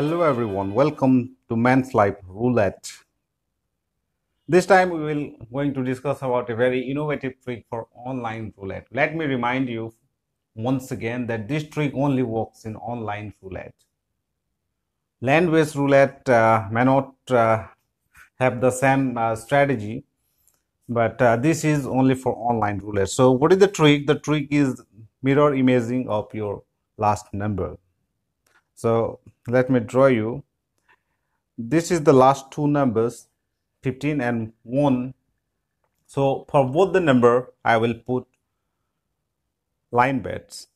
Hello everyone, welcome to Man's Life Roulette. This time we will going to discuss about a very innovative trick for online roulette. Let me remind you once again that this trick only works in online roulette. Land-based roulette uh, may not uh, have the same uh, strategy, but uh, this is only for online roulette. So what is the trick? The trick is mirror imaging of your last number. So let me draw you. This is the last two numbers 15 and 1. So for both the number I will put line bets.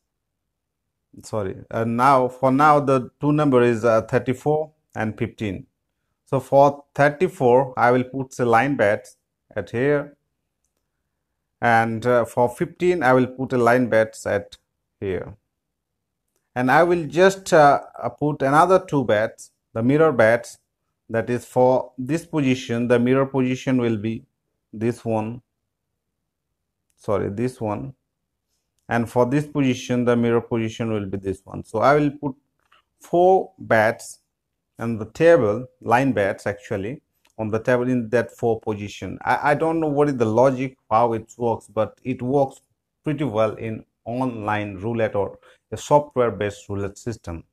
Sorry. And now for now the two number is uh, 34 and 15. So for 34 I will put the line bets at here and uh, for 15 I will put a line bets at here and I will just uh, put another two bats the mirror bats that is for this position. The mirror position will be this one. Sorry this one. And for this position the mirror position will be this one. So I will put four bats and the table line bats actually on the table in that four position. I, I don't know what is the logic how it works but it works pretty well in online roulette or a software based roulette system.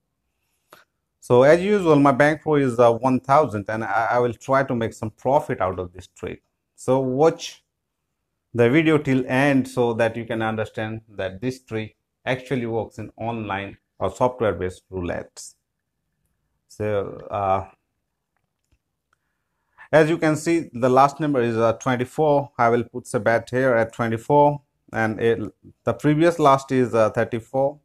So as usual, my bankroll is uh, 1000 and I, I, will try to make some profit out of this trade. So watch the video till end so that you can understand that this trick actually works in online or software based roulettes. So uh, as you can see, the last number is uh, 24. I will put the bet here at 24 and it, the previous last is uh, 34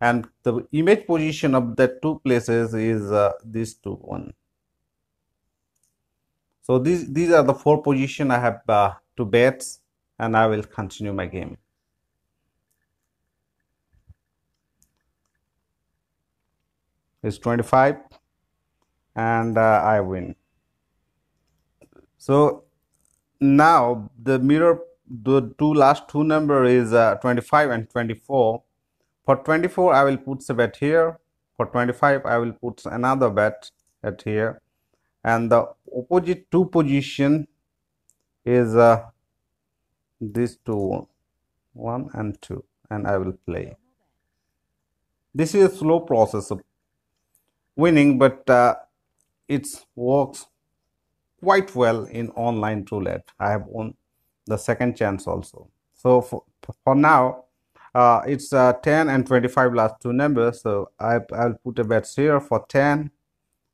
and the image position of the two places is uh, this two one. So these these are the four position i have uh, two bets and i will continue my game. It's 25 and uh, i win. So now the mirror the two last two number is uh, 25 and 24 for 24 i will put a bet here. For 25 i will put another bet at here. And the opposite two position is uh, these two one and two and i will play. This is a slow process of winning but uh, it works quite well in online roulette. I have won the second chance also. So for, for now uh, it's uh, 10 and 25 last two numbers. So I, i'll put a bet here for 10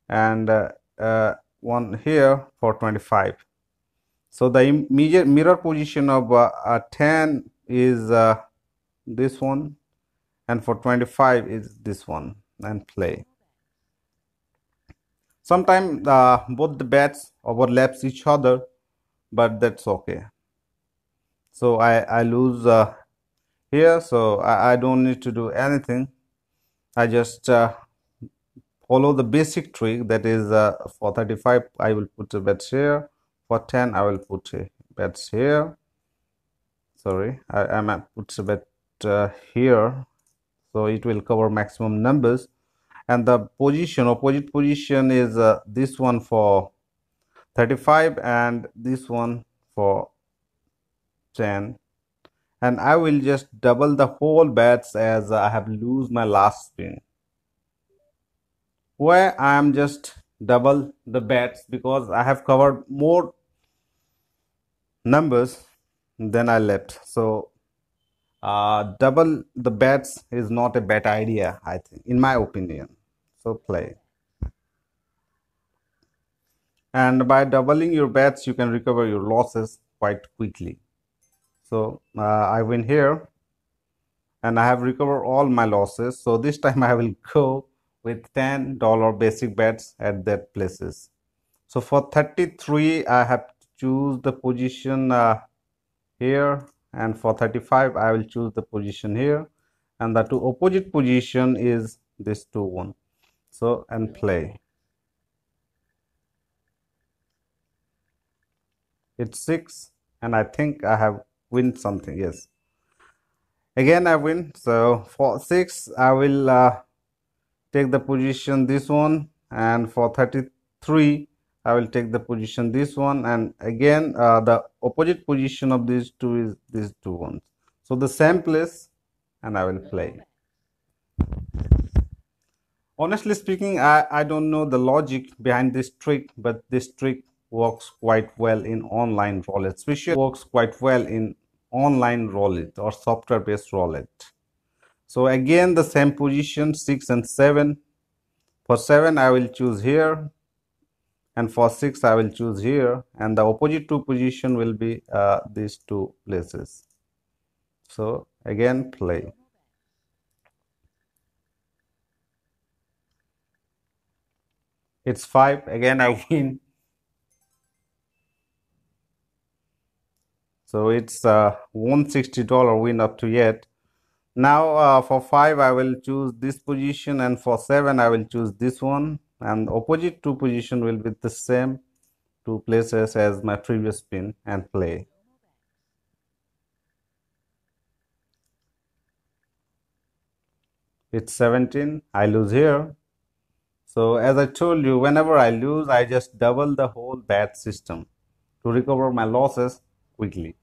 and uh, uh, one here for 25 so the immediate mirror position of uh, 10 is uh, this one and for 25 is this one and play. Sometimes both the bets overlaps each other but that's okay so I, I lose uh, here so I, I don't need to do anything. I just uh, follow the basic trick that is uh, for 35 I will put a bet here. For 10 I will put a bet here. Sorry I, I might put a bet uh, here. So it will cover maximum numbers. And the position opposite position is uh, this one for 35 and this one for 10 and I will just double the whole bets as I have lose my last spin. Where I am just double the bets? Because I have covered more numbers than I left. So uh, double the bets is not a bad idea I think in my opinion. So play. And by doubling your bets you can recover your losses quite quickly so uh, I win here and I have recovered all my losses. So this time I will go with $10 basic bets at that places. So for 33 I have to choose the position uh, here. And for 35 I will choose the position here. And the two opposite position is this two one. So and play. It's six and I think I have win something yes. Again I win so for 6 I will uh, take the position this one and for 33 I will take the position this one and again uh, the opposite position of these two is these two ones. So the same place and I will play. Honestly speaking I, I don't know the logic behind this trick but this trick works quite well in online roulette. Especially works quite well in online roulette or software based roulette. So again the same position 6 and 7 for 7 I will choose here. And for 6 I will choose here. And the opposite two position will be uh, these two places. So again play. It's 5 again I win so it's a $160 win up to yet now uh, for 5 I will choose this position and for 7 I will choose this one and opposite two position will be the same two places as my previous spin and play. It's 17, I lose here. So as I told you, whenever I lose, I just double the whole bet system to recover my losses quickly.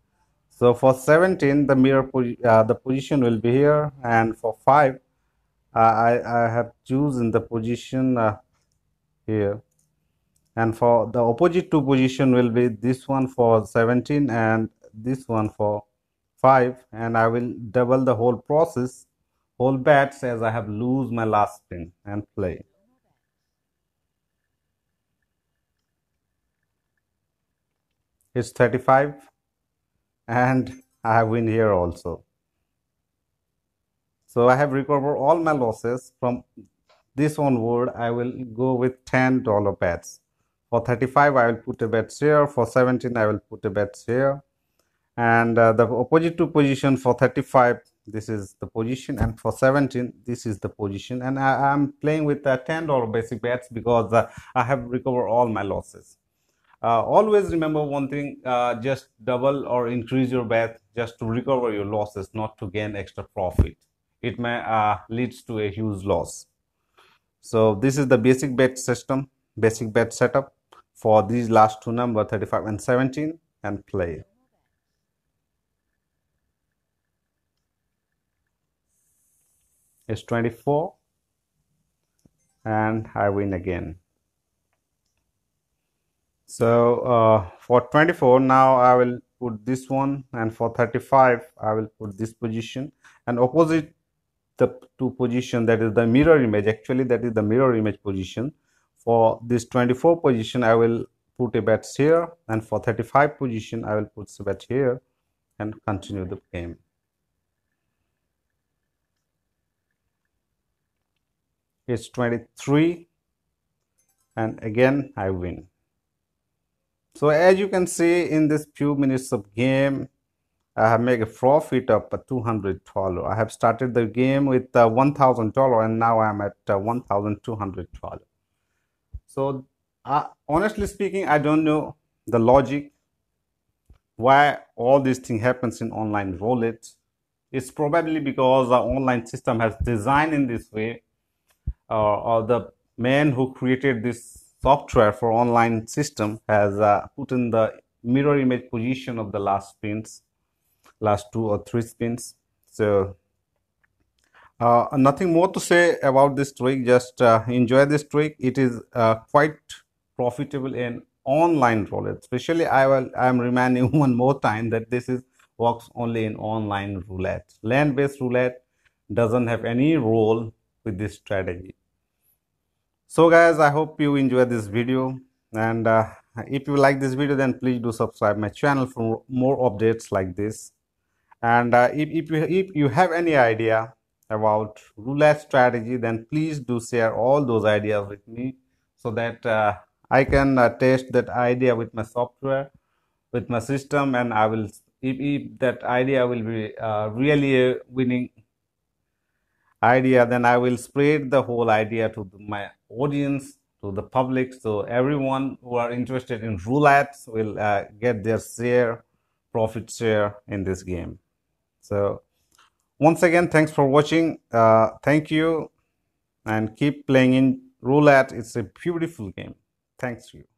So for 17, the mirror uh, the position will be here, and for 5, uh, I, I have chosen the position uh, here. And for the opposite two position will be this one for 17 and this one for 5 and I will double the whole process whole bets as I have lose my last spin and play. It's 35 and I have win here also. So I have recovered all my losses from this onward I will go with $10 bets. For 35 I will put a bet here, for 17 I will put a bet here. And uh, the opposite two position for 35 this is the position and for 17 this is the position and I am playing with uh, $10 basic bets because uh, I have recovered all my losses. Uh, always remember one thing uh, just double or increase your bet just to recover your losses not to gain extra profit it may uh, leads to a huge loss so this is the basic bet system, basic bet setup for these last two number 35 and 17 and play. It's 24 and I win again. So uh, for 24 now I will put this one and for 35 I will put this position. And opposite the two position that is the mirror image actually that is the mirror image position. For this 24 position I will put a bet here and for 35 position I will put a bet here and continue the game. It's 23 and again I win so as you can see in this few minutes of game I have made a profit of $200. I have started the game with uh, $1,000 and now I'm at uh, $1,200. So honestly speaking, I don't know the logic why all this thing happens in online roulette. It's probably because the online system has designed in this way uh, or the man who created this software for online system has uh, put in the mirror image position of the last spins last two or three spins. So uh, nothing more to say about this trick. Just uh, enjoy this trick. It is uh, quite profitable in online roulette especially i will i am reminding one more time that this is works only in online roulette. Land based roulette doesn't have any role with this strategy so guys i hope you enjoy this video. And uh, if you like this video then please do subscribe my channel for more updates like this. And uh, if, if, you, if you have any idea about roulette strategy then please do share all those ideas with me so that uh, I can uh, test that idea with my software with my system. And I will if, if that idea will be uh, really a winning idea then I will spread the whole idea to my audience to the public so everyone who are interested in roulette will uh, get their share profit share in this game so once again thanks for watching uh, thank you and keep playing in roulette it's a beautiful game. Thanks to you.